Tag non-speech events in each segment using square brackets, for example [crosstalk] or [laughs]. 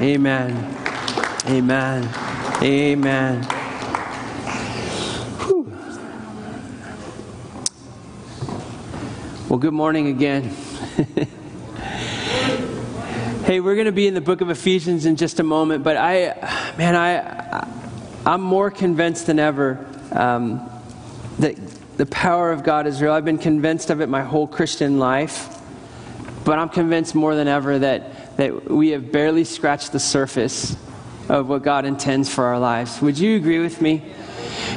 Amen. Amen. Amen. Well, good morning again. [laughs] hey, we're going to be in the book of Ephesians in just a moment, but I, man, I, I'm more convinced than ever um, that the power of God is real. I've been convinced of it my whole Christian life, but I'm convinced more than ever that that we have barely scratched the surface of what God intends for our lives. Would you agree with me?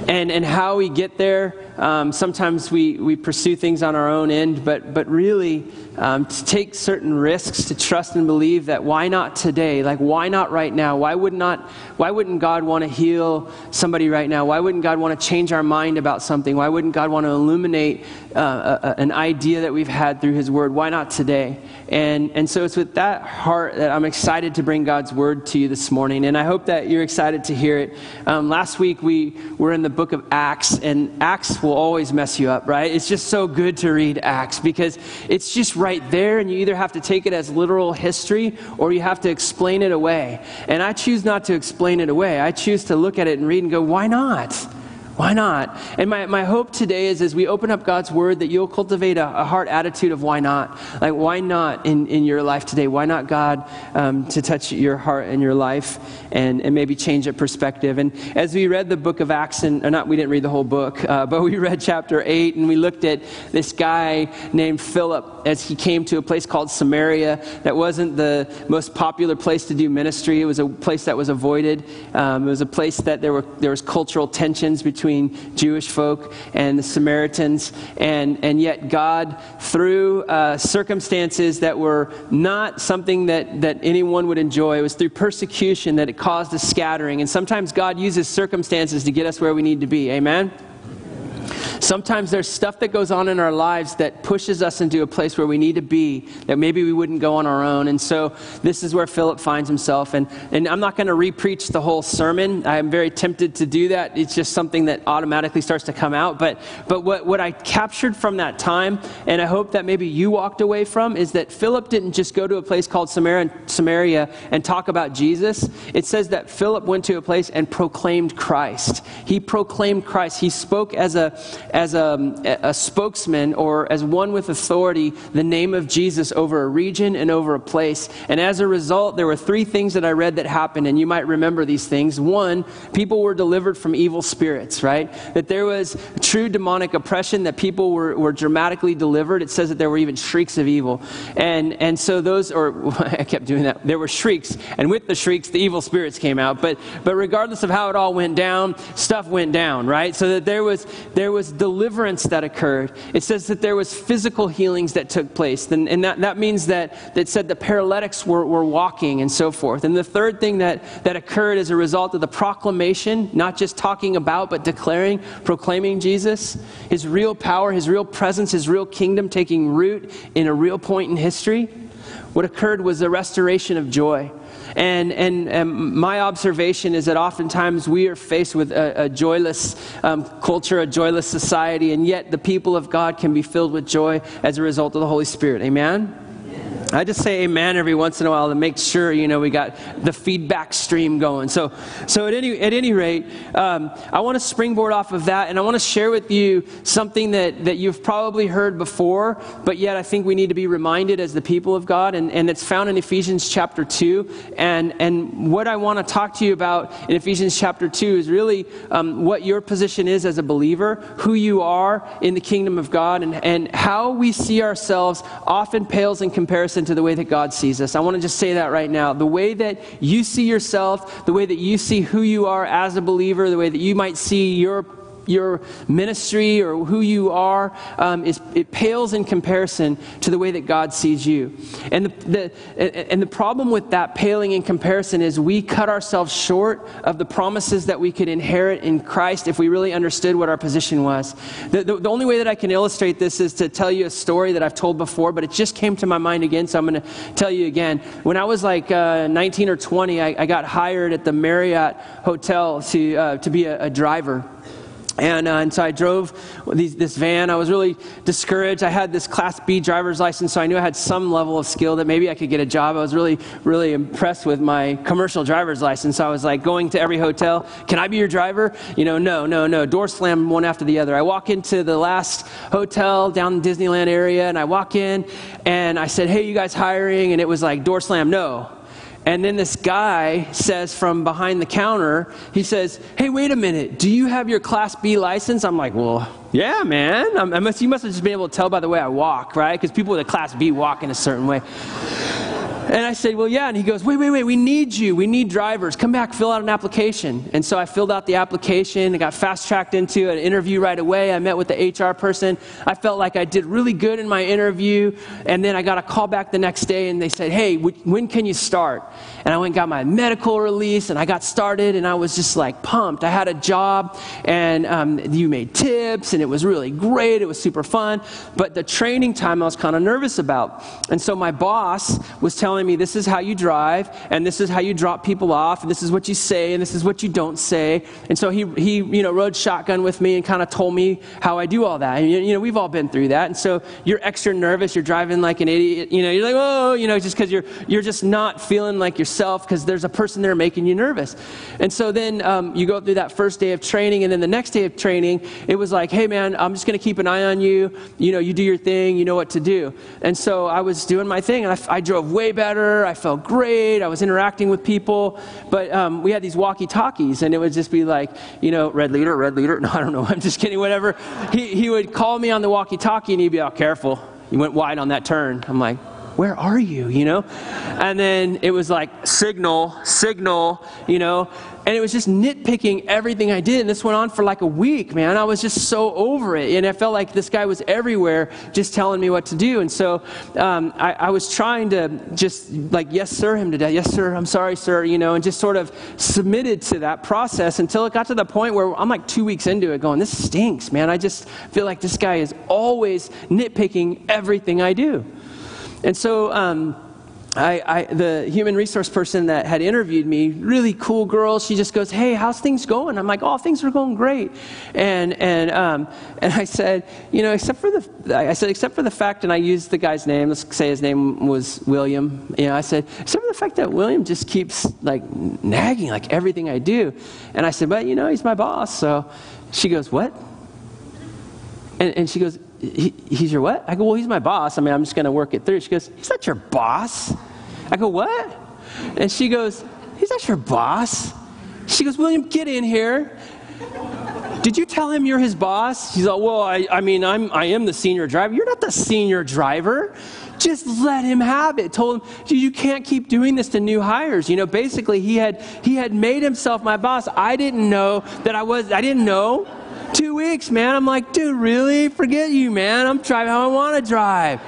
And, and how we get there, um, sometimes we, we pursue things on our own end, but, but really, um, to take certain risks, to trust and believe that why not today? Like, why not right now? Why, would not, why wouldn't God want to heal somebody right now? Why wouldn't God want to change our mind about something? Why wouldn't God want to illuminate uh, a, an idea that we've had through His Word? Why not today? And, and so it's with that heart that I'm excited to bring God's Word to you this morning. And I hope that you're excited to hear it. Um, last week we were in the book of Acts, and Acts will always mess you up, right? It's just so good to read Acts because it's just right there, and you either have to take it as literal history or you have to explain it away. And I choose not to explain it away. I choose to look at it and read and go, why not? Why not? And my, my hope today is as we open up God's word that you'll cultivate a, a heart attitude of why not. Like, why not in, in your life today? Why not God um, to touch your heart and your life and, and maybe change a perspective? And as we read the book of Acts, and not, we didn't read the whole book, uh, but we [laughs] read chapter 8 and we looked at this guy named Philip as he came to a place called Samaria that wasn't the most popular place to do ministry. It was a place that was avoided. Um, it was a place that there, were, there was cultural tensions between between Jewish folk and the Samaritans. And, and yet, God, through uh, circumstances that were not something that, that anyone would enjoy, it was through persecution that it caused a scattering. And sometimes God uses circumstances to get us where we need to be. Amen? Sometimes there's stuff that goes on in our lives that pushes us into a place where we need to be that maybe we wouldn't go on our own. And so this is where Philip finds himself. And, and I'm not going to repreach the whole sermon. I'm very tempted to do that. It's just something that automatically starts to come out. But, but what, what I captured from that time, and I hope that maybe you walked away from, is that Philip didn't just go to a place called Samaria, Samaria and talk about Jesus. It says that Philip went to a place and proclaimed Christ. He proclaimed Christ. He spoke as a as a, a spokesman or as one with authority the name of Jesus over a region and over a place. And as a result, there were three things that I read that happened, and you might remember these things. One, people were delivered from evil spirits, right? That there was true demonic oppression, that people were, were dramatically delivered. It says that there were even shrieks of evil. And, and so those, or [laughs] I kept doing that, there were shrieks, and with the shrieks, the evil spirits came out. But, but regardless of how it all went down, stuff went down, right? So that there was, there was deliverance that occurred. It says that there was physical healings that took place. And, that, that means that, that said the paralytics were, were walking and so forth. And the third thing that, that occurred as a result of the proclamation, not just talking about, but declaring, proclaiming Jesus, his real power, his real presence, his real kingdom taking root in a real point in history, what occurred was a restoration of joy. And, and, and, my observation is that oftentimes we are faced with a, a joyless um, culture, a joyless society, and yet the people of God can be filled with joy as a result of the Holy Spirit. Amen? I just say amen every once in a while to make sure, you know, we got the feedback stream going. So, so at any, at any rate, um, I want to springboard off of that and I want to share with you something that, that you've probably heard before, but yet I think we need to be reminded as the people of God. And, and it's found in Ephesians chapter 2. And, and what I want to talk to you about in Ephesians chapter 2 is really um, what your position is as a believer, who you are in the kingdom of God, and, and how we see ourselves often pales in comparison comparison to the way that God sees us. I want to just say that right now. The way that you see yourself, the way that you see who you are as a believer, the way that you might see your your ministry or who you are um, is, it pales in comparison to the way that God sees you. And the, the, and the problem with that paling in comparison is we cut ourselves short of the promises that we could inherit in Christ if we really understood what our position was. The, the, the only way that I can illustrate this is to tell you a story that I've told before, but it just came to my mind again, so I'm going to tell you again. When I was like uh, 19 or 20, I, I, got hired at the Marriott Hotel to, uh, to be a, a driver. And, uh, and so I drove these, this van. I was really discouraged. I had this Class B driver's license, so I knew I had some level of skill that maybe I could get a job. I was really, really impressed with my commercial driver's license. So I was like going to every hotel. Can I be your driver? You know, no, no, no. Door slam one after the other. I walk into the last hotel down in Disneyland area, and I walk in, and I said, "Hey, you guys hiring?" And it was like door slam, no. And then this guy says from behind the counter, he says, Hey, wait a minute, do you have your Class B license? I'm like, Well, yeah, man. I must, you must have just been able to tell by the way I walk, right? Because people with a Class B walk in a certain way. And I said, Well, yeah. And he goes, Wait, wait, wait, we need you. We need drivers. Come back, fill out an application. And so I filled out the application and got fast tracked into an interview right away. I met with the HR person. I felt like I did really good in my interview. And then I got a call back the next day and they said, Hey, when can you start? And I went and got my medical release and I got started and I was just like pumped. I had a job and um, you made tips and it was really great. It was super fun. But the training time I was kind of nervous about. And so my boss was telling telling me this is how you drive, and this is how you drop people off, and this is what you say, and this is what you don't say. And so he, he you know, rode shotgun with me and kind of told me how I do all that. And, you know, we've all been through that. And so you're extra nervous. You're driving like an idiot. You know, you're like, oh, you know, just because you're, you're just not feeling like yourself because there's a person there making you nervous. And so then um, you go through that first day of training, and then the next day of training, it was like, hey, man, I'm just going to keep an eye on you. You know, you do your thing. You know what to do. And so I was doing my thing, and I, I drove way better better. I felt great. I was interacting with people. But um, we had these walkie talkies, and it would just be like, you know, red leader, red leader. [laughs] No, I don't know. I'm just kidding, whatever. He, he would call me on the walkie talkie, and he'd be, oh, careful. You went wide on that turn. I'm like, where are you? You know? And then it was like signal, signal, you know? And it was just nitpicking everything I did. And this went on for like a week, man. I was just so over it. And I felt like this guy was everywhere just telling me what to do. And so um, I, I, was trying to just like, yes, sir, him to death. Yes, sir. I'm sorry, sir. You know, and just sort of submitted to that process until it got to the point where I'm like two weeks into it going, this stinks, man. I just feel like this guy is always nitpicking everything I do. And so, um, I, I, the human resource person that had interviewed me, really cool girl, she just goes, "Hey, how's things going?" I'm like, "Oh, things are going great." And and um, [laughs] and I said, you know, except for the, I said, except for the fact, and I used the guy's name. Let's say his name was William. You know, I said, except for the fact that William just keeps like nagging like everything I do. And I said, but you know, he's my boss. So she goes, what? And, and she goes, he, he's your what? I go, well, he's my boss. I mean, I'm just going to work it through. She goes, he's not your boss. I go, what? And she goes, he's not your boss. She goes, William, get in here. Did you tell him you're his boss? He's like, well, I, I mean, I'm, I am the senior driver. You're not the senior driver. Just let him have it. Told him, you can't keep doing this to new hires. You know, basically, he had, he had made himself my boss. I didn't know that I was, I didn't know Two weeks, man. I'm like, dude, really? Forget you, man. I'm driving how I want to drive.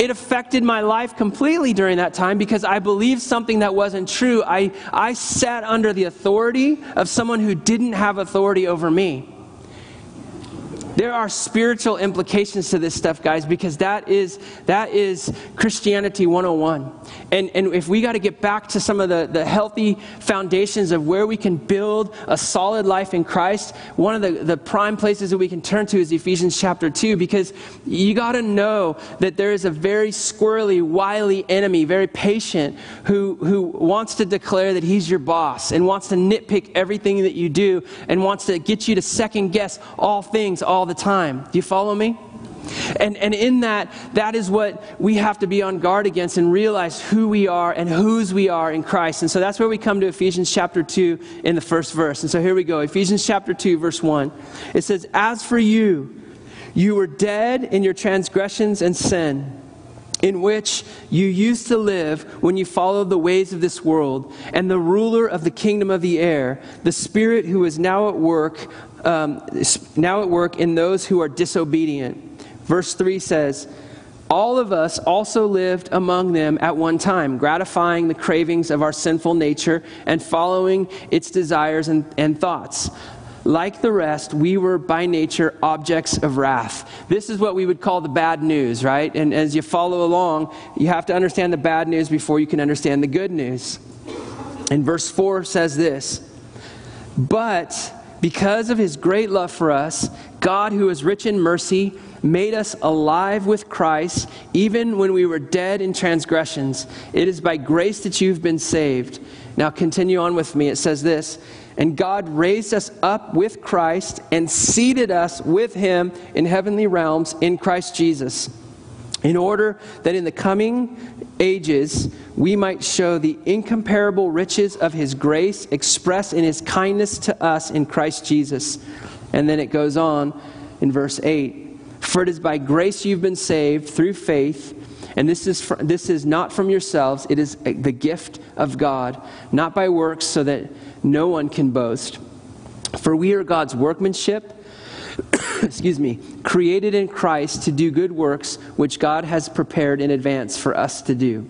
it affected my life completely during that time because I believed something that wasn't true. I, I sat under the authority of someone who didn't have authority over me. There are spiritual implications to this stuff, guys, because that is, that is Christianity 101. And, and if we got to get back to some of the, the healthy foundations of where we can build a solid life in Christ, one of the, the prime places that we can turn to is Ephesians chapter 2, because you got to know that there is a very squirrely, wily enemy, very patient, who, who wants to declare that he's your boss and wants to nitpick everything that you do and wants to get you to second guess all things all the time. Do you follow me? And, and in that, that is what we have to be on guard against and realize who we are and whose we are in Christ. And so that's where we come to Ephesians chapter 2 in the first verse. And so here we go Ephesians chapter 2, verse 1. It says, As for you, you were dead in your transgressions and sin in which you used to live when you followed the ways of this world and the ruler of the kingdom of the air, the spirit who is now at work, um, now at work in those who are disobedient. Verse 3 says, All of us also lived among them at one time, gratifying the cravings of our sinful nature and following its desires and, and thoughts. Like the rest, we were by nature objects of wrath. This is what we would call the bad news, right? And as you follow along, you have to understand the bad news before you can understand the good news. And verse 4 says this But Because of his great love for us, God, who is rich in mercy, made us alive with Christ, even when we were dead in transgressions. It is by grace that you've been saved. Now, continue on with me. It says this And God raised us up with Christ and seated us with him in heavenly realms in Christ Jesus, in order that in the coming ages we might show the incomparable riches of his grace expressed in his kindness to us in Christ Jesus. And then it goes on in verse 8 For it is by grace you've been saved through faith. And this is, fr- this is not from yourselves, it is the gift of God, not by works, so that no one can boast. For we are God's workmanship, [coughs] excuse me, created in Christ to do good works, which God has prepared in advance for us to do.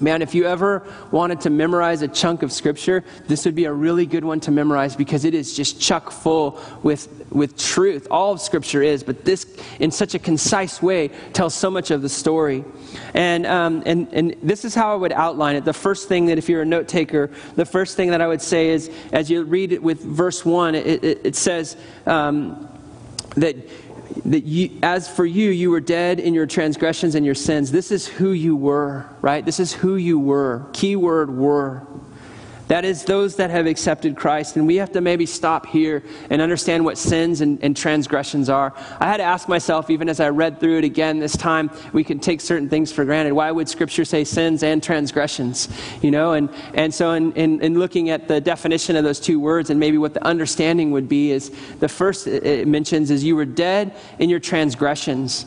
Man, if you ever wanted to memorize a chunk of scripture, this would be a really good one to memorize because it is just chuck full with, with truth. All of scripture is, but this, in such a concise way, tells so much of the story. And, um, and, and this is how I would outline it. The first thing that, if you're a note taker, the first thing that I would say is, as you read it with verse 1, it, it, it says um, that that you, as for you, you were dead in your transgressions and your sins. This is who you were, right? This is who you were. Keyword were. That is those that have accepted Christ. And we have to maybe stop here and understand what sins and, and, transgressions are. I had to ask myself, even as I read through it again this time, we can take certain things for granted. Why would Scripture say sins and transgressions? You know, and, and so in, in, in looking at the definition of those two words and maybe what the understanding would be is the first it mentions is you were dead in your transgressions.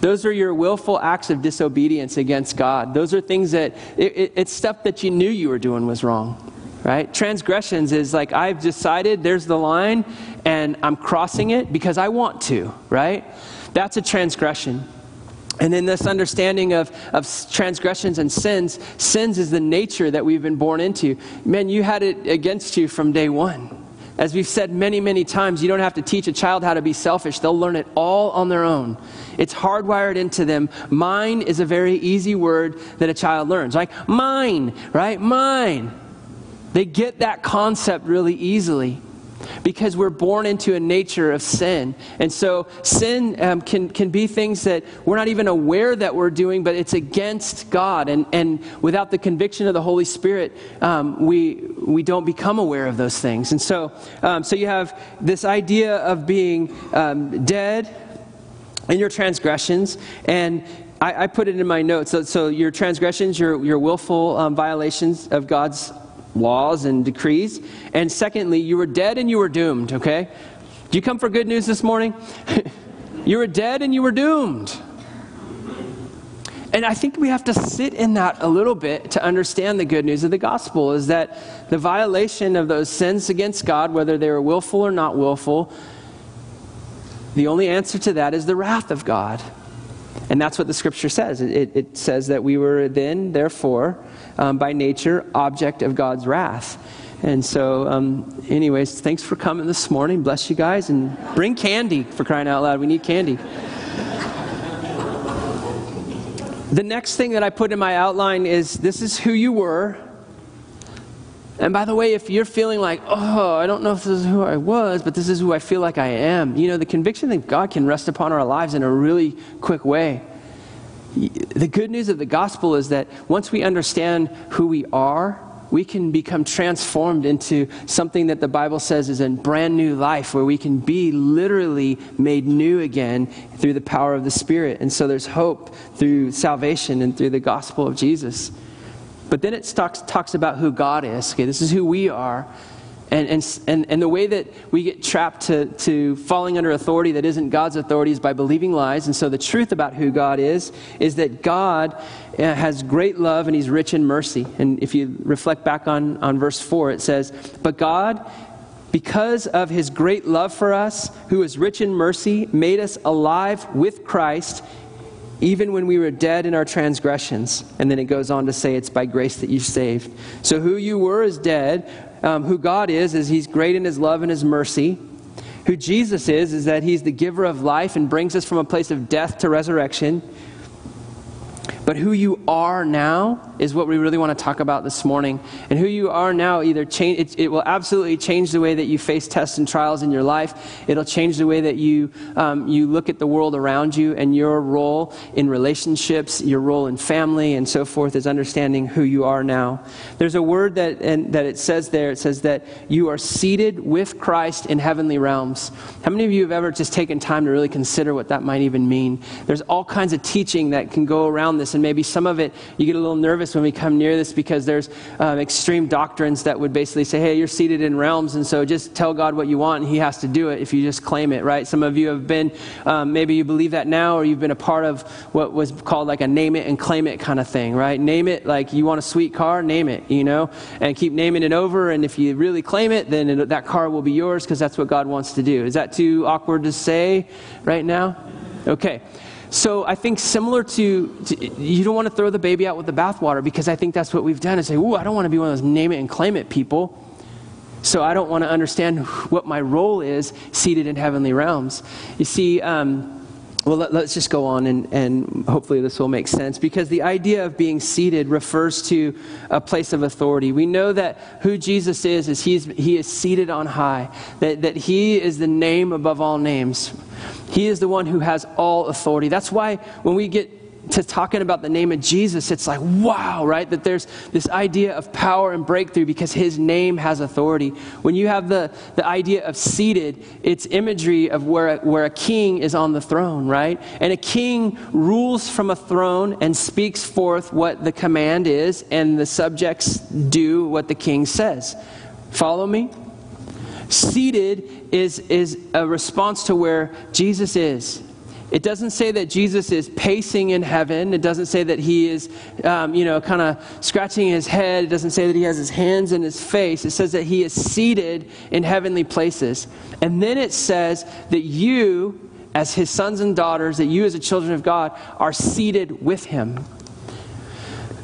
Those are your willful acts of disobedience against God. Those are things that, it, it, it's stuff that you knew you were doing was wrong right? Transgressions is like I've decided there's the line and I'm crossing it because I want to, right? That's a transgression. And in this understanding of, of transgressions and sins, sins is the nature that we've been born into. Man, you had it against you from day one. As we've said many, many times, you don't have to teach a child how to be selfish. They'll learn it all on their own. It's hardwired into them. Mine is a very easy word that a child learns. Like, mine, right? Mine. They get that concept really easily because we're born into a nature of sin. And so sin um, can, can be things that we're not even aware that we're doing, but it's against God. And, and without the conviction of the Holy Spirit, um, we, we don't become aware of those things. And so, um, so you have this idea of being um, dead in your transgressions and I, I, put it in my notes. So, so your transgressions, your, your willful um, violations of God's laws and decrees. And secondly, you were dead and you were doomed, okay? Do you come for good news this morning? [laughs] you were dead and you were doomed. And I think we have to sit in that a little bit to understand the good news of the gospel is that the violation of those sins against God, whether they were willful or not willful, the only answer to that is the wrath of God. And that's what the scripture says. It, it says that we were then, therefore, um, by nature, object of God's wrath. And so, um, anyways, thanks for coming this morning. Bless you guys. And bring candy for crying out loud. We need candy. the next thing that I put in my outline is this is who you were. And by the way, if you're feeling like, oh, I don't know if this is who I was, but this is who I feel like I am, you know, the conviction that God can rest upon our lives in a really quick way. The good news of the gospel is that once we understand who we are, we can become transformed into something that the Bible says is a brand new life, where we can be literally made new again through the power of the Spirit. And so there's hope through salvation and through the gospel of Jesus. But then it talks, talks about who God is. Okay, this is who we are. And, and, and, and the way that we get trapped to, to falling under authority that isn't God's authority is by believing lies. And so the truth about who God is is that God uh, has great love and he's rich in mercy. And if you reflect back on, on verse 4, it says, But God, because of his great love for us, who is rich in mercy, made us alive with Christ even when we were dead in our transgressions. And then it goes on to say it's by grace that you're saved. So who you were is dead. Um, who God is, is He's great in His love and His mercy. Who Jesus is, is that He's the giver of life and brings us from a place of death to resurrection. But who you are now is what we really want to talk about this morning. And who you are now either change, it, it will absolutely change the way that you face tests and trials in your life. It'll change the way that you, um, you look at the world around you and your role in relationships, your role in family, and so forth is understanding who you are now. There's a word that, and, that it says there. It says that you are seated with Christ in heavenly realms. How many of you have ever just taken time to really consider what that might even mean? There's all kinds of teaching that can go around this and maybe some of it you get a little nervous when we come near this because there's um, extreme doctrines that would basically say, hey, you're seated in realms, and so just tell God what you want, and He has to do it if you just claim it, right? Some of you have been, um, maybe you believe that now, or you've been a part of what was called like a name it and claim it kind of thing, right? Name it like you want a sweet car, name it, you know, and keep naming it over, and if you really claim it, then it, that car will be yours because that's what God wants to do. Is that too awkward to say right now? Okay. So I think similar to, to, you don't want to throw the baby out with the bathwater because I think that's what we've done and say, ooh, I don't want to be one of those name it and claim it people. So I don't want to understand what my role is seated in heavenly realms. You see, um, well, let, us just go on and, and hopefully this will make sense because the idea of being seated refers to a place of authority. We know that who Jesus is, is he's, he is seated on high, that, that he is the name above all names. He is the one who has all authority. That's why when we get to talking about the name of Jesus, it's like, wow, right? That there's this idea of power and breakthrough because his name has authority. When you have the, the idea of seated, it's imagery of where, where a king is on the throne, right? And a king rules from a throne and speaks forth what the command is, and the subjects do what the king says. Follow me? Seated is, is a response to where Jesus is. It doesn't say that Jesus is pacing in heaven. It doesn't say that he is, um, you know, kind of scratching his head. It doesn't say that he has his hands in his face. It says that he is seated in heavenly places. And then it says that you, as his sons and daughters, that you, as the children of God, are seated with him.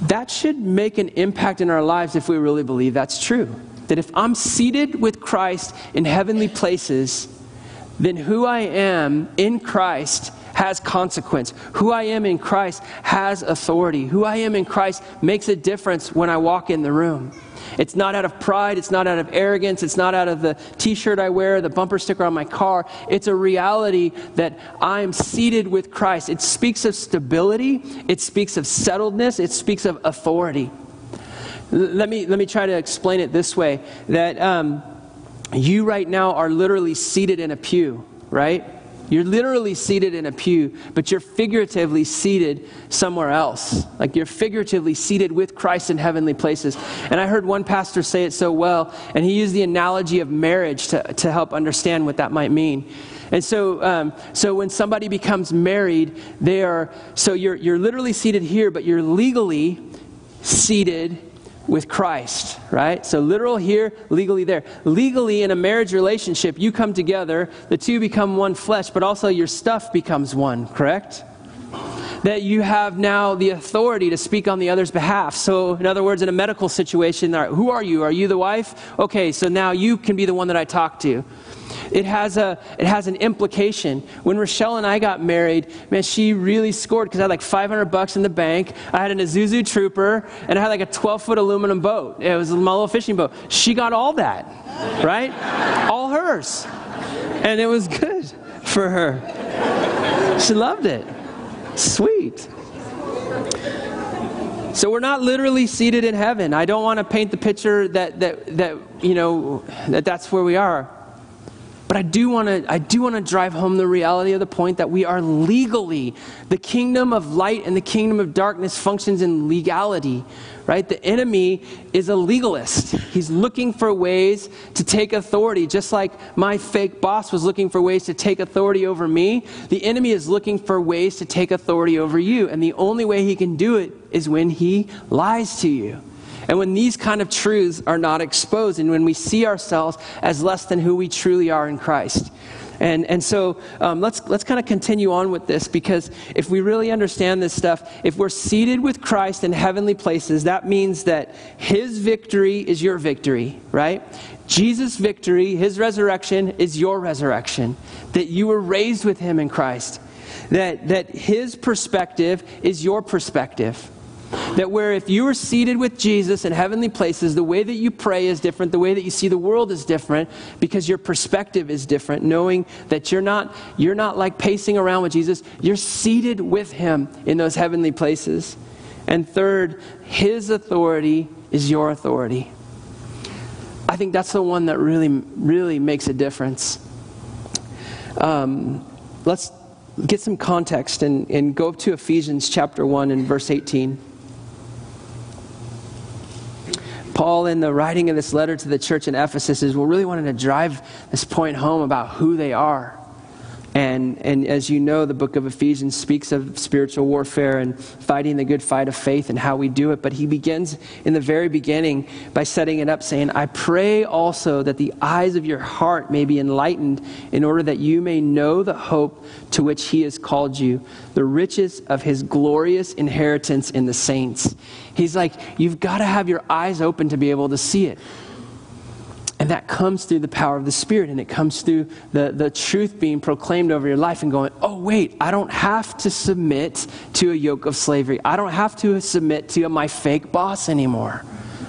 That should make an impact in our lives if we really believe that's true. That if I'm seated with Christ in heavenly places, then who I am in Christ has consequence. Who I am in Christ has authority. Who I am in Christ makes a difference when I walk in the room. It's not out of pride, it's not out of arrogance, it's not out of the t shirt I wear, the bumper sticker on my car. It's a reality that I am seated with Christ. It speaks of stability, it speaks of settledness, it speaks of authority. Let me, let me try to explain it this way that. Um, you right now are literally seated in a pew, right? You're literally seated in a pew, but you're figuratively seated somewhere else. Like you're figuratively seated with Christ in heavenly places. And I heard one pastor say it so well, and he used the analogy of marriage to, to help understand what that might mean. And so, um, so when somebody becomes married, they are, so you're, you're literally seated here, but you're legally seated with Christ, right? So literal here, legally there. Legally, in a marriage relationship, you come together, the two become one flesh, but also your stuff becomes one, correct? That you have now the authority to speak on the other's behalf. So, in other words, in a medical situation, who are you? Are you the wife? Okay, so now you can be the one that I talk to it has, a, it has an implication. When Rochelle and I got married, man, she really scored because I had like 500 bucks in the bank. I had an Isuzu Trooper, and I had like a 12 foot aluminum boat. It was my little fishing boat. She got all that, right? all hers. And it was good for her. She loved it. Sweet. So we're not literally seated in heaven. I don't want to paint the picture that, that, that you know, that that's where we are. But I do want to I do want to drive home the reality of the point that we are legally the kingdom of light and the kingdom of darkness functions in legality, right? The enemy is a legalist. He's looking for ways to take authority just like my fake boss was looking for ways to take authority over me. The enemy is looking for ways to take authority over you, and the only way he can do it is when he lies to you. And when these kind of truths are not exposed, and when we see ourselves as less than who we truly are in Christ. And, and so um, let's, let's kind of continue on with this because if we really understand this stuff, if we're seated with Christ in heavenly places, that means that his victory is your victory, right? Jesus' victory, his resurrection, is your resurrection. That you were raised with him in Christ. that, that his perspective is your perspective. That where if you are seated with Jesus in heavenly places, the way that you pray is different, the way that you see the world is different, because your perspective is different, knowing that you're not, you're not like pacing around with Jesus, you're seated with him in those heavenly places. And third, his authority is your authority. I think that's the one that really, really makes a difference. Um, let's get some context and, and go up to Ephesians chapter 1 and verse 18. Paul, in the writing of this letter to the church in Ephesus, is really wanting to drive this point home about who they are. And, and as you know, the book of Ephesians speaks of spiritual warfare and fighting the good fight of faith and how we do it. But he begins in the very beginning by setting it up, saying, I pray also that the eyes of your heart may be enlightened in order that you may know the hope to which he has called you, the riches of his glorious inheritance in the saints. He's like, you've got to have your eyes open to be able to see it. And that comes through the power of the Spirit, and it comes through the, the truth being proclaimed over your life and going, oh, wait, I don't have to submit to a yoke of slavery. I don't have to submit to my fake boss anymore.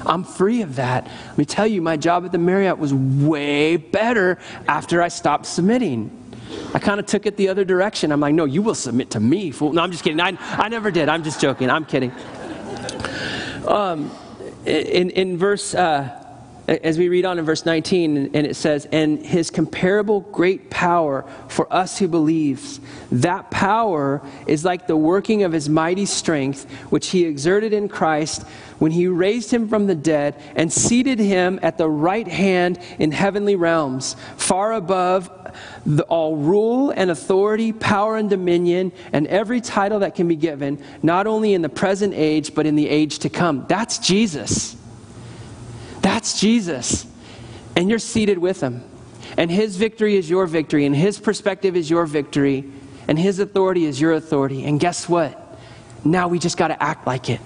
I'm free of that. Let me tell you, my job at the Marriott was way better after I stopped submitting. I kind of took it the other direction. I'm like, no, you will submit to me, fool. No, I'm just kidding. I, I never did. I'm just joking. I'm kidding. Um, in, in verse. Uh, as we read on in verse 19, and it says, And his comparable great power for us who believes, that power is like the working of his mighty strength, which he exerted in Christ when he raised him from the dead and seated him at the right hand in heavenly realms, far above the, all rule and authority, power and dominion, and every title that can be given, not only in the present age, but in the age to come. That's Jesus. That's Jesus. And you're seated with him. And his victory is your victory, and his perspective is your victory, and his authority is your authority. And guess what? Now we just got to act like it.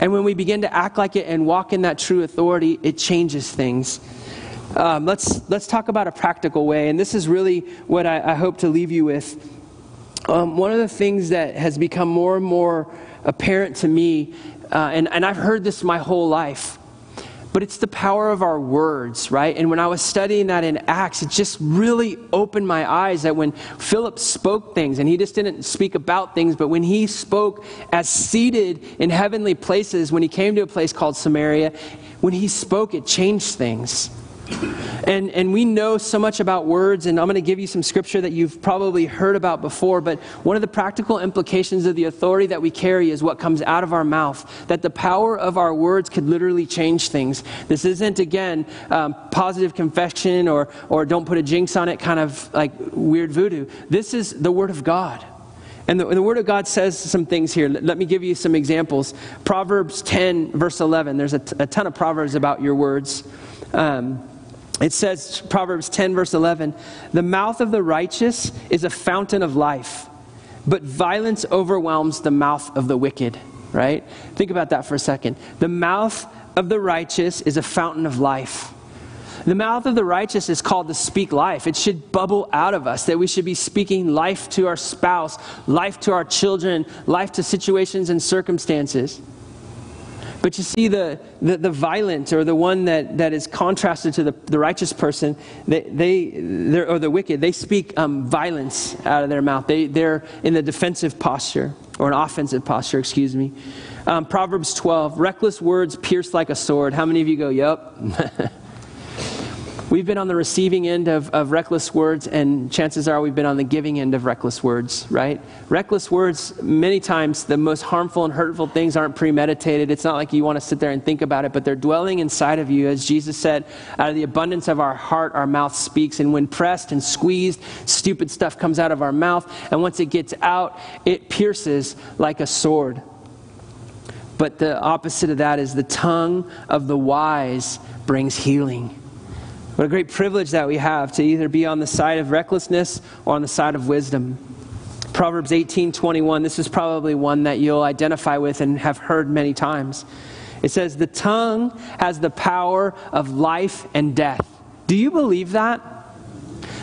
And when we begin to act like it and walk in that true authority, it changes things. Um, let's, let's talk about a practical way. And this is really what I, I hope to leave you with. Um, one of the things that has become more and more apparent to me, uh, and, and I've heard this my whole life, but it's the power of our words, right? And when I was studying that in Acts, it just really opened my eyes that when Philip spoke things, and he just didn't speak about things, but when he spoke as seated in heavenly places, when he came to a place called Samaria, when he spoke, it changed things. And, and we know so much about words, and I'm going to give you some scripture that you've probably heard about before, but one of the practical implications of the authority that we carry is what comes out of our mouth. That the power of our words could literally change things. This isn't, again, um, positive confession or, or don't put a jinx on it kind of like weird voodoo. This is the Word of God. And the, the, Word of God says some things here. Let me give you some examples. Proverbs 10, verse 11. There's a, t- a ton of Proverbs about your words. Um, it says, Proverbs 10, verse 11, the mouth of the righteous is a fountain of life, but violence overwhelms the mouth of the wicked, right? Think about that for a second. The mouth of the righteous is a fountain of life. The mouth of the righteous is called to speak life. It should bubble out of us, that we should be speaking life to our spouse, life to our children, life to situations and circumstances. But you see, the, the, the, violent or the one that, that is contrasted to the, the righteous person, they, they, or the wicked, they speak um, violence out of their mouth. They, they're in the defensive posture, or an offensive posture, excuse me. Um, Proverbs 12, reckless words pierce like a sword. How many of you go, yep? [laughs] We've been on the receiving end of, of reckless words, and chances are we've been on the giving end of reckless words, right? Reckless words, many times, the most harmful and hurtful things aren't premeditated. It's not like you want to sit there and think about it, but they're dwelling inside of you. As Jesus said, out of the abundance of our heart, our mouth speaks. And when pressed and squeezed, stupid stuff comes out of our mouth. And once it gets out, it pierces like a sword. But the opposite of that is the tongue of the wise brings healing. What a great privilege that we have to either be on the side of recklessness or on the side of wisdom. Proverbs 18:21, this is probably one that you'll identify with and have heard many times. It says, "The tongue has the power of life and death." Do you believe that?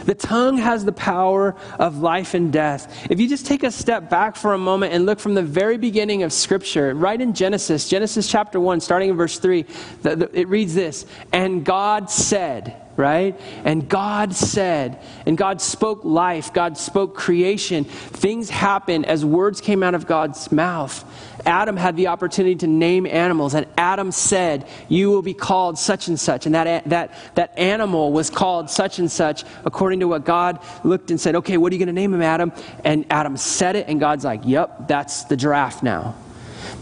The tongue has the power of life and death. If you just take a step back for a moment and look from the very beginning of Scripture, right in Genesis, Genesis chapter 1, starting in verse 3, the, the, it reads this And God said, right? And God said, and God spoke life, God spoke creation. Things happened as words came out of God's mouth. Adam had the opportunity to name animals, and Adam said, You will be called such and such. And that, that, that animal was called such and such according to what God looked and said, Okay, what are you going to name him, Adam? And Adam said it, and God's like, Yep, that's the giraffe now.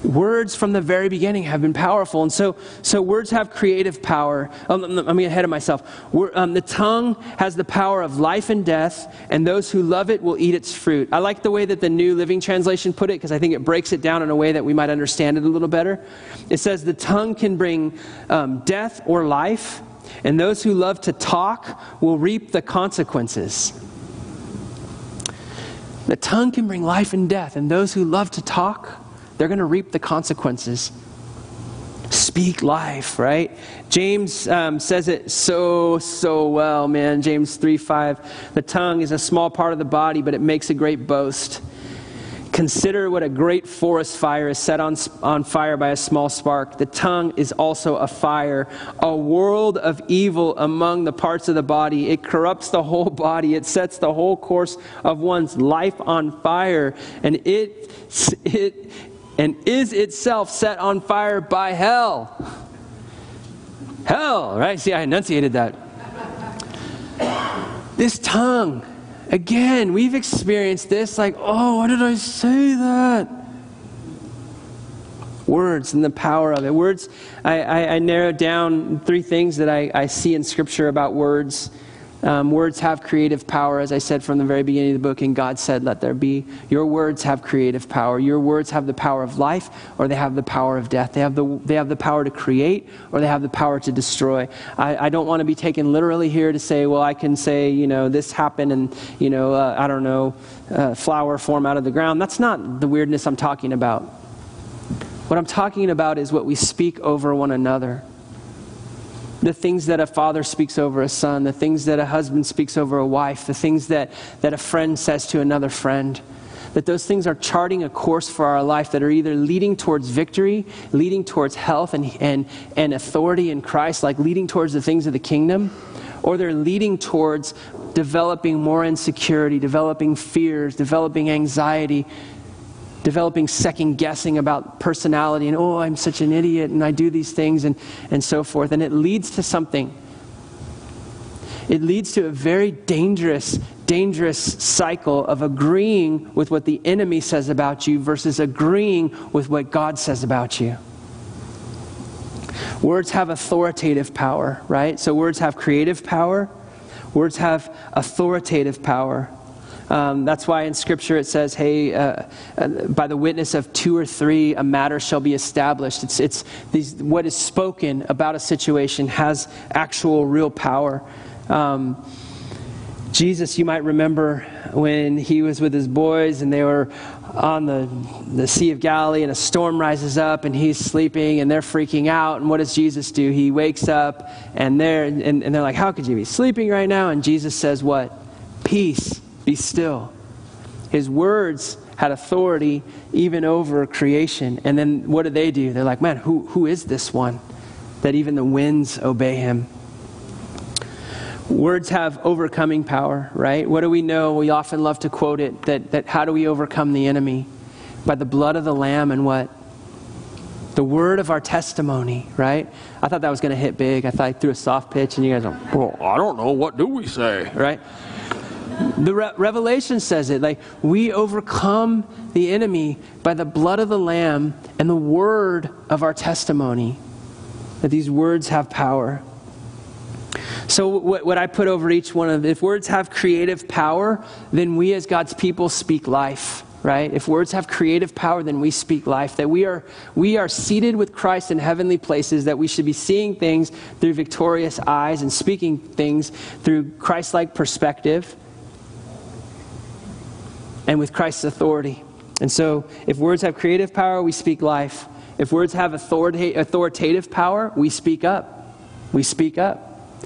Words from the very beginning have been powerful. And so, so words have creative power. Um, I'm getting ahead of myself. Um, the tongue has the power of life and death, and those who love it will eat its fruit. I like the way that the New Living Translation put it because I think it breaks it down in a way that we might understand it a little better. It says, The tongue can bring um, death or life, and those who love to talk will reap the consequences. The tongue can bring life and death, and those who love to talk they're going to reap the consequences. Speak life, right? James um, says it so, so well, man. James 3 5. The tongue is a small part of the body, but it makes a great boast. Consider what a great forest fire is set on, on fire by a small spark. The tongue is also a fire, a world of evil among the parts of the body. It corrupts the whole [laughs] body, it sets the whole course of one's life on fire, and it, it, and is itself set on fire by hell. Hell, right? See, I enunciated that. This tongue, again, we've experienced this like, oh, why did I say that? Words and the power of it. Words, I, I, I narrowed down three things that I, I see in Scripture about words um, words have creative power, as I said from the very beginning of the book, and God said, Let there be. Your words have creative power. Your words have the power of life, or they have the power of death. They have the, they have the power to create, or they have the power to destroy. I, I don't want to be taken literally here to say, Well, I can say, you know, this happened, and, you know, uh, I don't know, uh, flower form out of the ground. That's not the weirdness I'm talking about. What I'm talking about is what we speak over one another the things that a father speaks over a son, the things that a husband speaks over a wife, the things that, that a friend says to another friend. That those things are charting a course for our life that are either leading towards victory, leading towards health and, and, and authority in Christ, like leading towards the things of the kingdom, or they're leading towards developing more insecurity, developing fears, developing anxiety, developing second guessing about personality and, oh, I'm such an idiot and I do these things and, and so forth. And it leads to something. It leads to a very dangerous, dangerous cycle of agreeing with what the enemy says about you versus agreeing with what God says about you. Words have authoritative power, right? So words have creative power, words have authoritative power. Um, that's why in Scripture it says, hey, uh, uh, by the witness of two or three, a matter shall be established. It's, it's these, what is spoken about a situation has actual real power. Um, Jesus, you might remember when he was with his boys and they were on the, the Sea of Galilee and a storm rises up and he's sleeping and they're freaking out. And what does Jesus do? He wakes up and they're, and, and they're like, How could you be sleeping right now? And Jesus says, What? Peace be still. His words had authority even over creation. And then what did they do? They're like, man, who, who is this one that even the winds obey him? Words have overcoming power, right? What do we know? We often love to quote it that, that how do we overcome the enemy? By the blood of the Lamb and what? The word of our testimony, right? I thought that was going to hit big. I thought I threw a soft pitch, and you guys are, well, I don't know. What do we say, right? The Re- Revelation says it like we overcome the enemy by the blood of the Lamb and the word of our testimony. That these words have power. So, what, what I put over each one of, if words have creative power, then we as God's people speak life right if words have creative power then we speak life that we are we are seated with christ in heavenly places that we should be seeing things through victorious eyes and speaking things through christ-like perspective and with Christ's authority. And so, if words have creative power, we speak life. If words have authoritative power, we speak up. We speak up.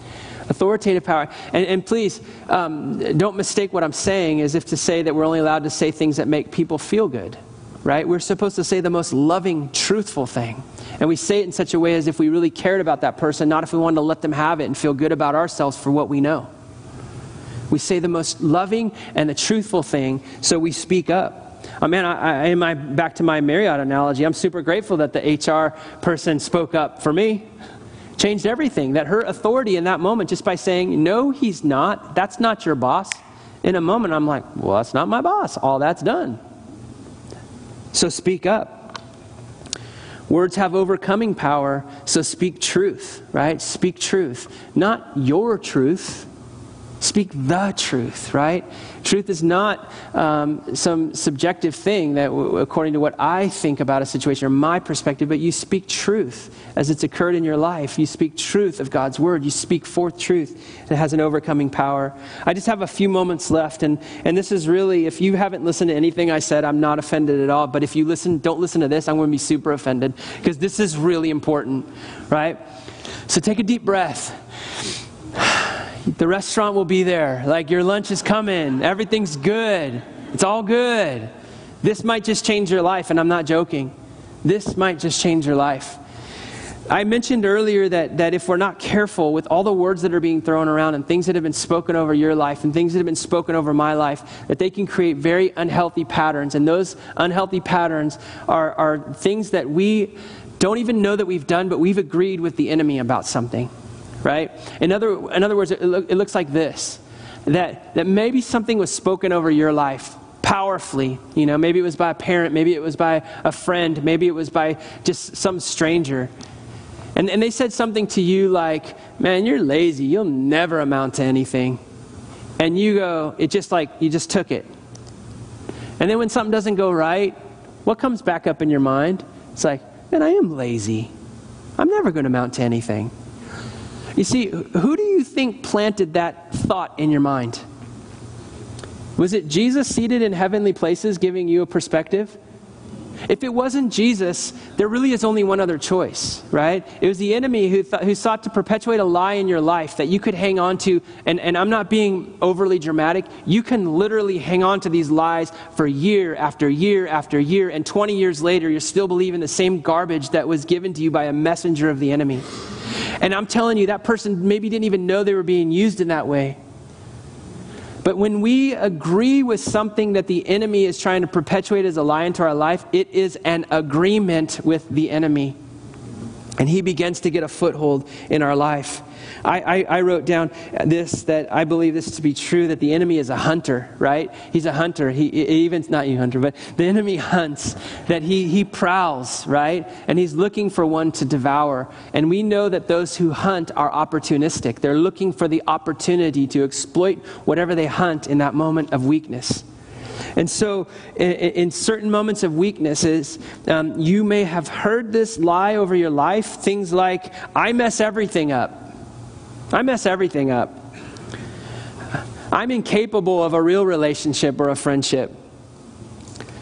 Authoritative power. And, and please, um, don't mistake what I'm saying as if to say that we're only allowed to say things that make people feel good, right? We're supposed to say the most loving, truthful thing. And we say it in such a way as if we really cared about that person, not if we wanted to let them have it and feel good about ourselves for what we know. We say the most loving and the truthful thing, so we speak up. Oh man, I, I, back to my Marriott analogy, I'm super grateful that the HR person spoke up for me changed everything. That her authority in that moment, just by saying, No, he's not, that's not your boss. In a moment, I'm like, Well, that's not my boss. All that's done. So speak up. Words have overcoming power, so speak truth, right? Speak truth. Not your truth, speak the truth, right? Truth is not um, some subjective thing that, w- according to what I think about a situation or my perspective, but you speak truth as it's occurred in your life. You speak truth of God's word. You speak forth truth that has an overcoming power. I just have a few moments left, and, and this is really, if you haven't listened to anything I said, I'm not offended at all. But if you listen, don't listen to this, I'm going to be super offended because this is really important, right? So take a deep breath. The restaurant will be there. Like your lunch is coming. Everything's good. It's all good. This might just change your life, and I'm not joking. This might just change your life. I mentioned earlier that, that if we're not careful with all the words that are being thrown around and things that have been spoken over your life and things that have been spoken over my life, that they can create very unhealthy patterns. And those unhealthy patterns are, are things that we don't even know that we've done, but we've agreed with the enemy about something right? In other, in other words, it, it looks like this that, that maybe something was spoken over your life powerfully. You know, maybe it was by a parent, maybe it was by a friend, maybe it was by just some stranger. And, and they said something to you like, man, you're lazy. You'll never amount to anything. And you go, it just like, you just took it. And then when something doesn't go right, what comes back up in your mind? It's like, man, I am lazy. I'm never going to amount to anything. You see, who do you think planted that thought in your mind? Was it Jesus seated in heavenly places giving you a perspective? If it wasn't Jesus, there really is only one other choice, right? It was the enemy who, th- who sought to perpetuate a lie in your life that you could hang on to. And, and I'm not being overly dramatic. You can literally hang on to these lies for year after year after year. And 20 years later, you're still believing the same garbage that was given to you by a messenger of the enemy. And I'm telling you, that person maybe didn't even know they were being used in that way. But when we agree with something that the enemy is trying to perpetuate as a lie into our life, it is an agreement with the enemy. And he begins to get a foothold in our life. I, I, I, wrote down this that I believe this to be true that the enemy is a hunter, right? He's a hunter. He, even, not you, hunter, but the enemy [laughs] hunts, that he, he prowls, right? And he's looking for one to devour. And we know that those who hunt are opportunistic. They're looking for the opportunity to exploit whatever they hunt in that moment of weakness. And so, in, in certain moments of weaknesses, um, you may have heard this lie over your life. Things like, I mess everything up. I mess everything up. I'm incapable of a real relationship or a friendship.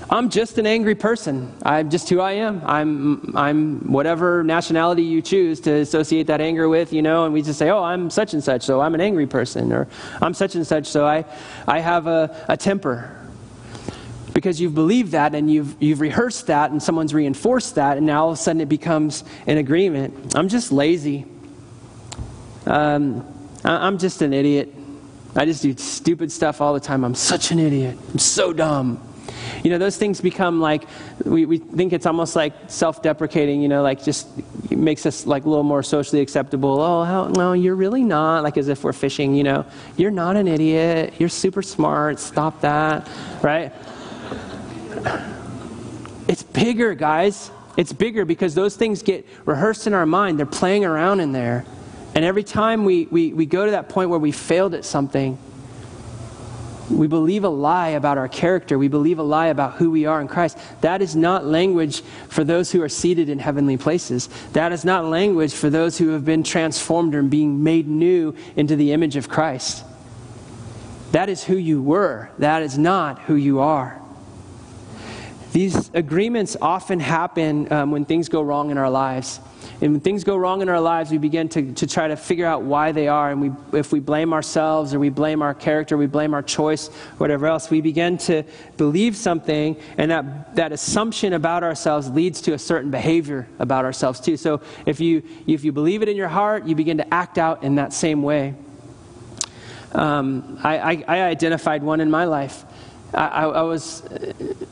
I'm just an angry person. I'm just who I am. I'm, I'm whatever nationality you choose to associate that anger with, you know, and we just say, oh, I'm such and such, so I'm an angry person, or I'm such and such, so I, I have a, a temper. Because you've believed that and you've, you've rehearsed that, and someone's reinforced that, and now all of a sudden it becomes an agreement. I'm just lazy. Um, I'm just an idiot. I just do stupid stuff all the time. I'm such an idiot. I'm so dumb. You know, those things become like, we, we think it's almost like self deprecating, you know, like just makes us like a little more socially acceptable. Oh, how, no, you're really not. Like as if we're fishing, you know. You're not an idiot. You're super smart. Stop that, right? It's bigger, guys. It's bigger because those things get rehearsed in our mind. They're playing around in there. And every time we, we, we go to that point where we failed at something, we believe a lie about our character. We believe a lie about who we are in Christ. That is not language for those who are seated in heavenly places. That is not language for those who have been transformed and being made new into the image of Christ. That is who you were. That is not who you are. These agreements often happen um, when things go wrong in our lives. And when things go wrong in our lives, we begin to, to try to figure out why they are. And we, if we blame ourselves or we blame our character, we blame our choice, whatever else, we begin to believe something, and that, that assumption about ourselves leads to a certain behavior about ourselves too. So if you, if you believe it in your heart, you begin to act out in that same way. Um, I, I, I identified one in my life. I, I, was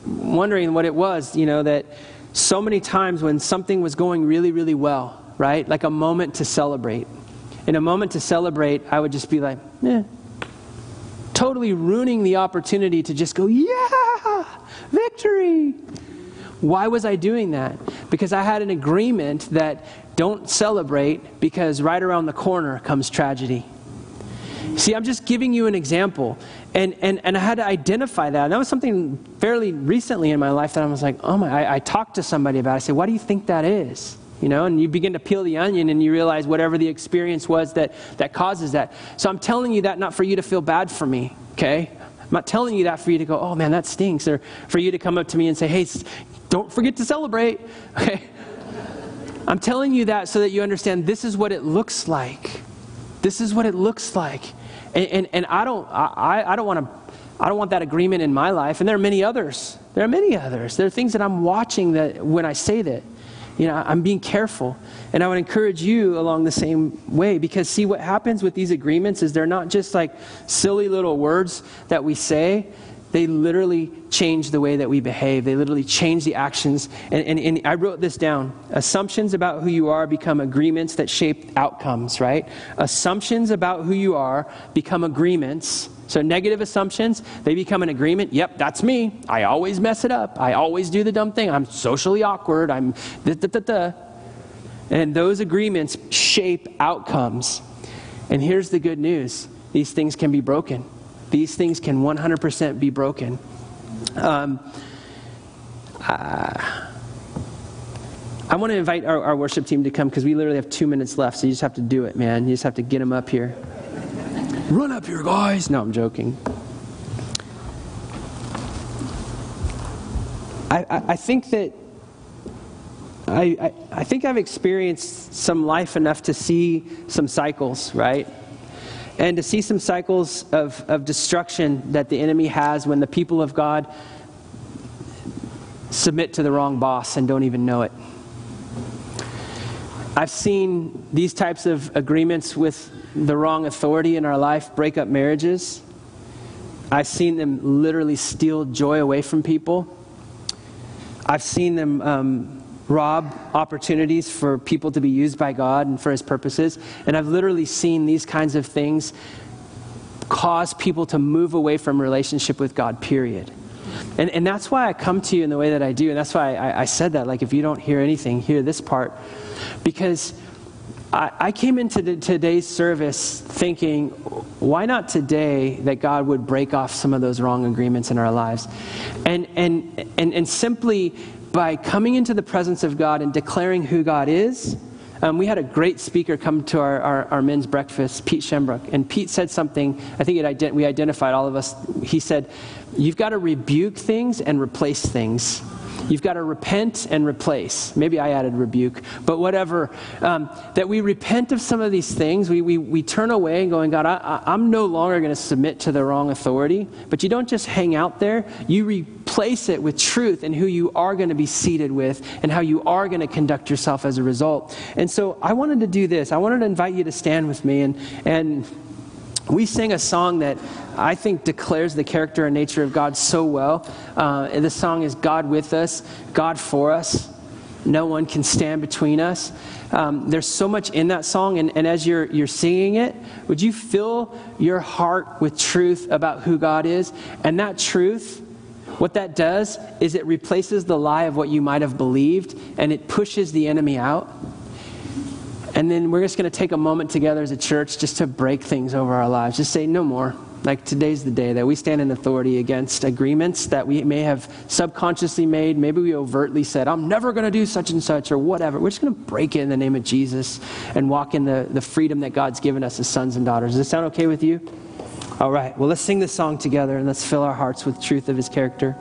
wondering what it was, you know, that so many times when something was going really, really well, right? Like a moment to celebrate. In a moment to celebrate, I would just be like, eh. Totally ruining the opportunity to just go, yeah, victory. Why was I doing that? Because I had an agreement that don't celebrate because right around the corner comes tragedy. See, I'm just giving you an example. And, and, and I had to identify that. And that was something fairly recently in my life that I was like, oh my, I, I talked to somebody about it. I said, why do you think that is? You know, and you begin to peel the onion and you realize whatever the experience was that, that causes that. So I'm telling you that not for you to feel bad for me, okay? I'm not telling you that for you to go, oh man, that stinks, or for you to come up to me and say, hey, don't forget to celebrate, [laughs] okay? I'm telling you that so that you understand this is what it looks like. This is what it looks like. And, and, and I don't, I, I don't want to. I don't want that agreement in my life. And there are many others. There are many others. There are things that I'm watching that when I say that, you know, I'm being careful. And I would encourage you along the same way because, see, what happens with these agreements is they're not just like silly little words that we say, they literally change the way that we behave. They literally change the actions. And, and, and, I wrote this down. Assumptions about who you are become agreements that shape outcomes, right? Assumptions about who you are become agreements. So, negative assumptions, they become an agreement. Yep, that's me. I always mess it up. I always do the dumb thing. I'm socially awkward. I'm da da da da. And those agreements shape outcomes. And here's the good news these things can be broken. These things can 100% be broken. Um, uh, I want to invite our, our worship team to come because we literally have two minutes left, so you just have to do it, man. You just have to get them up here. Run up here, guys. No, I'm joking. I, I, I think that I, I, I think I've experienced some life enough to see some cycles, right? And to see some cycles of, of destruction that the enemy has when the people of God submit to the wrong boss and don't even know it. I've seen these types of agreements with the wrong authority in our life break up marriages. I've seen them literally steal joy away from people. I've seen them um, rob opportunities for people to be used by God and for His purposes. And I've literally seen these kinds of things cause people to move away from relationship with God, period. And, and that's why I come to you in the way that I do. And that's why I, I said that. Like, if you don't hear anything, hear this part. Because I, I came into today's service thinking, why not today that God would break off some of those wrong agreements in our lives? And, and, and, and simply by coming into the presence of God and declaring who God is. Um, we had a great speaker come to our, our, our, men's breakfast, Pete Shembrook. And Pete said something, I think ident- we identified all of us. He said, You've got to rebuke things and replace things. You've got to repent and replace. Maybe I added rebuke, but whatever. Um, that we repent of some of these things. We, we, we turn away and going, God, I, I'm no longer going to submit to the wrong authority. But you don't just hang out there, you replace it with truth and who you are going to be seated with and how you are going to conduct yourself as a result. And so I wanted to do this. I wanted to invite you to stand with me and, and we sing a song that I think declares the character and nature of God so well. Uh, and the song is God with us, God for us. No one can stand between us. Um, there's so much in that song, and, and as you're, you're singing it, would you fill your heart with truth about who God is? And that truth, what that does is it replaces the lie of what you might have believed, and it pushes the enemy out. And then we're just going to take a moment together as a church just to break things over our lives. Just say, no more. Like today's the day that we stand in authority against agreements that we may have subconsciously made. Maybe we overtly said, I'm never going to do such and such or whatever. We're just going to break it in the name of Jesus and walk in the, the freedom that God's given us as sons and daughters. Does this sound okay with you? All right. Well, let's sing this song together and let's fill our hearts with truth of his character.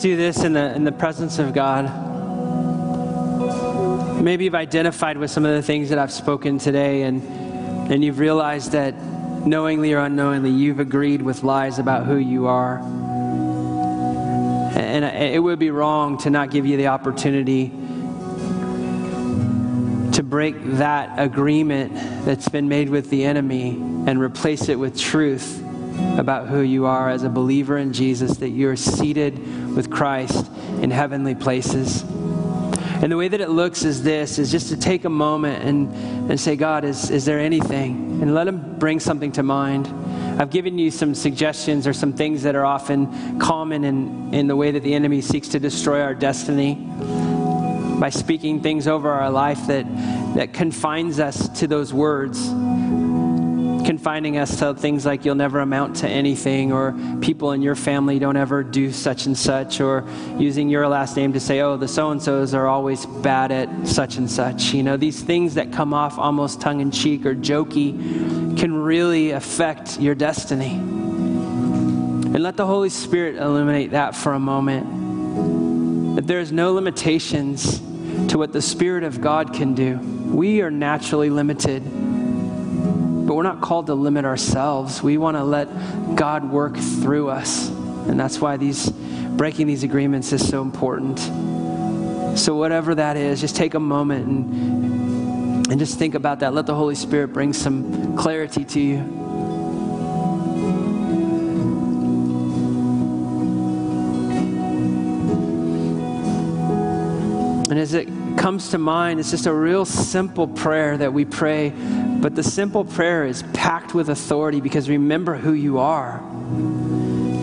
Do this in the, in the presence of God? Maybe you've identified with some of the things that I've spoken today, and, and you've realized that knowingly or unknowingly, you've agreed with lies about who you are. And it would be wrong to not give you the opportunity to break that agreement that's been made with the enemy and replace it with truth about who you are as a believer in Jesus, that you're seated with Christ in heavenly places. And the way that it looks is this is just to take a moment and, and say, God, is, is there anything? And let Him bring something to mind. I've given you some suggestions or some things that are often common in, in the way that the enemy seeks to destroy our destiny by speaking things over our life that, that confines us to those words confining us to things like you'll never amount to anything, or people in your family don't ever do such and such, or using your last name to say, oh, the so and so's are always bad at such and such. You know, these things that come off almost tongue in cheek or jokey can really affect your destiny. And let the Holy Spirit illuminate that for a moment. That there's no limitations to what the Spirit of God can do. We are naturally limited but we're not called to limit ourselves. We want to let God work through us. And that's why these breaking these agreements is so important. So whatever that is, just take a moment and and just think about that. Let the Holy Spirit bring some clarity to you. And as it comes to mind, it's just a real simple prayer that we pray but the simple prayer is packed with authority because remember who you are.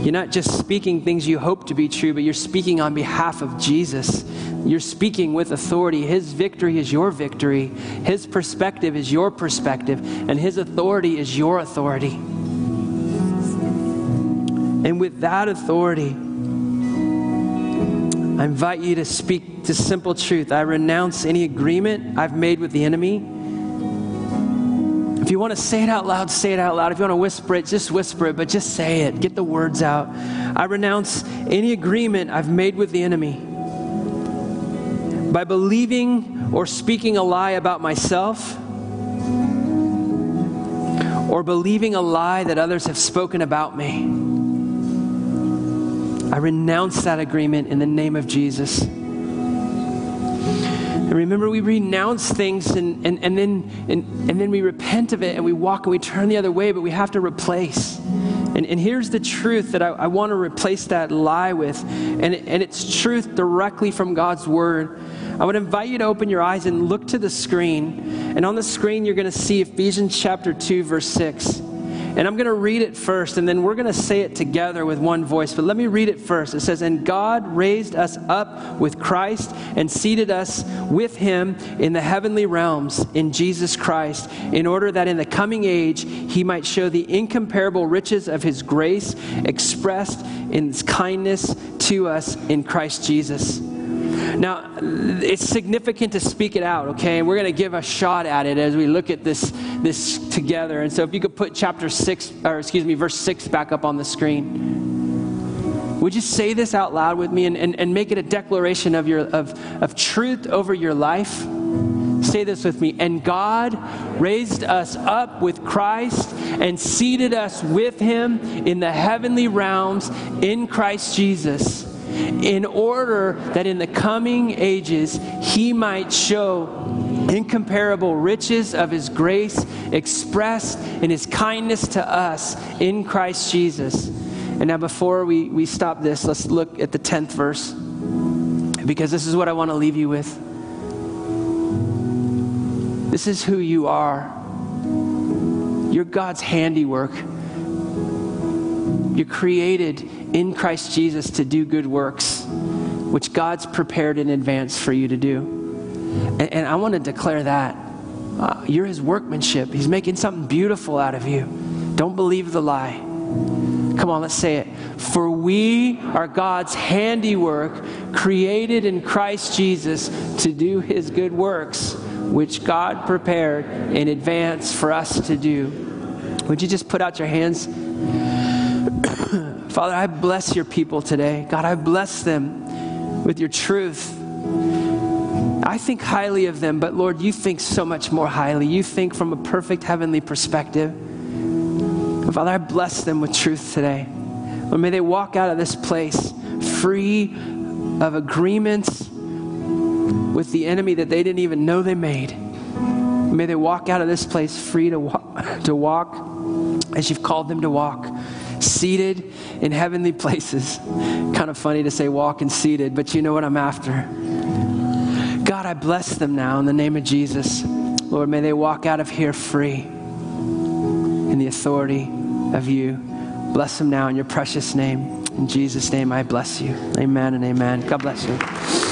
You're not just speaking things you hope to be true, but you're speaking on behalf of Jesus. You're speaking with authority. His victory is your victory, His perspective is your perspective, and His authority is your authority. And with that authority, I invite you to speak the simple truth. I renounce any agreement I've made with the enemy. If you want to say it out loud, say it out loud. If you want to whisper it, just whisper it, but just say it. Get the words out. I renounce any agreement I've made with the enemy. By believing or speaking a lie about myself, or believing a lie that others have spoken about me. I renounce that agreement in the name of Jesus. And remember, we renounce things and, and, and, then, and, and then we repent of it and we walk and we turn the other way, but we have to replace. And, and here's the truth that I, I want to replace that lie with, and, and it's truth directly from God's Word. I would invite you to open your eyes and look to the screen. And on the screen, you're going to see Ephesians chapter 2, verse 6. And I'm going to read it first, and then we're going to say it together with one voice. But let me read it first. It says, And God raised us up with Christ and seated us with him in the heavenly realms in Jesus Christ, in order that in the coming age he might show the incomparable riches of his grace expressed in his kindness to us in Christ Jesus. Now, it's significant to speak it out, okay? And we're going to give a shot at it as we look at this, this together. And so if you could put chapter 6, or excuse me, verse 6 back up on the screen. Would you say this out loud with me and, and, and make it a declaration of, your, of, of truth over your life? Say this with me. And God raised us up with Christ and seated us with him in the heavenly realms in Christ Jesus in order that in the coming ages he might show incomparable riches of his grace expressed in his kindness to us in Christ Jesus. And now, before we, we stop this, let's look at the 10th verse because this is what I want to leave you with. This is who you are. You're God's handiwork. You're created in Christ Jesus to do good works, which God's prepared in advance for you to do. And, and I want to declare that. Uh, you're his workmanship. He's making something beautiful out of you. Don't believe the lie. Come on, let's say it. For we are God's handiwork, created in Christ Jesus to do his good works, which God prepared in advance for us to do. Would you just put out your hands? Father, I bless your people today. God, I bless them with your truth. I think highly of them, but Lord, you think so much more highly. You think from a perfect heavenly perspective. Father, I bless them with truth today. Lord, may they walk out of this place free of agreements with the enemy that they didn't even know they made. May they walk out of this place free to walk, [laughs] to walk as you've called them to walk, seated in heavenly [laughs] places. Kind of funny to say walk and seated, but you know what I'm after. God, I bless them now in the name of Jesus. Lord, may they walk out of here free in the authority of you. Bless them now in your precious name. In Jesus' name, I bless you. Amen and amen. God bless you.